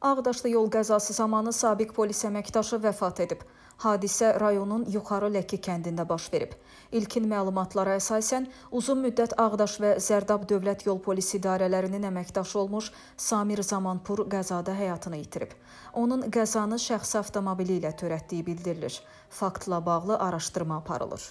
Ağdaşda yol qəzası zamanı sabiq polis əməkdaşı vəfat edib. Hadisə rayonun Yuxarı Ləki kəndində baş verib. İlkin məlumatlara əsasən uzun müddət Ağdaş və Zərdab Dövlət Yol Polisi idarələrinin əməkdaşı olmuş Samir Zamanpur qəzada həyatını itirib. Onun qəzanı şəxsi avtomobili ilə törətdiyi bildirilir. Faktla bağlı araşdırma aparılır.